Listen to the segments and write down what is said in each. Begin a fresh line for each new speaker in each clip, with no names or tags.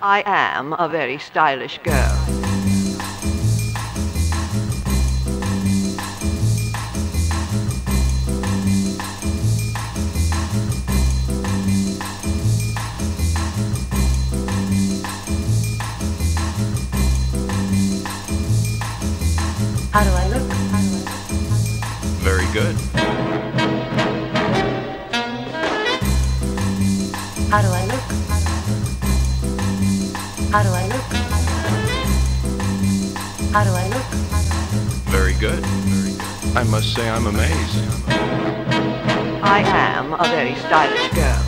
I am a very stylish girl.
How do I look?
Very good.
How do I look? How do I look? How do I look?
Very good. I must say I'm amazed.
I am a very stylish girl.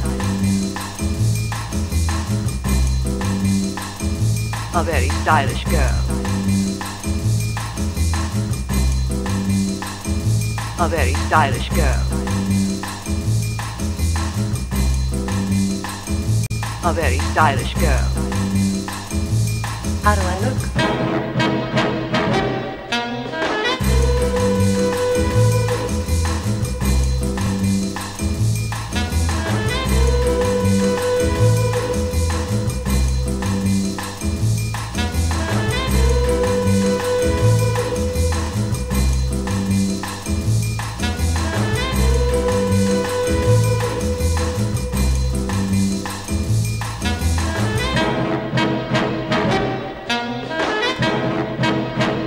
A very stylish girl. A very stylish girl. A very stylish girl.
How do I look?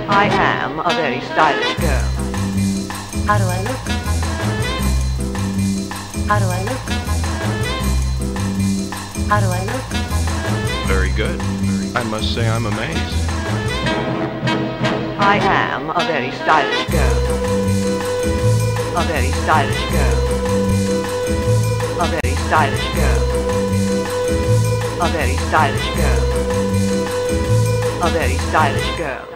I am a very stylish girl.
How do I look? How do I look? How do I look?
Very good. I must say I'm amazed.
I am a very stylish girl. A very stylish girl. A very stylish girl. A very stylish girl. A very stylish girl.